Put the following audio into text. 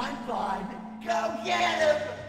I'm fine. Go get him!